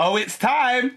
Oh, it's time.